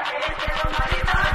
Este don Marino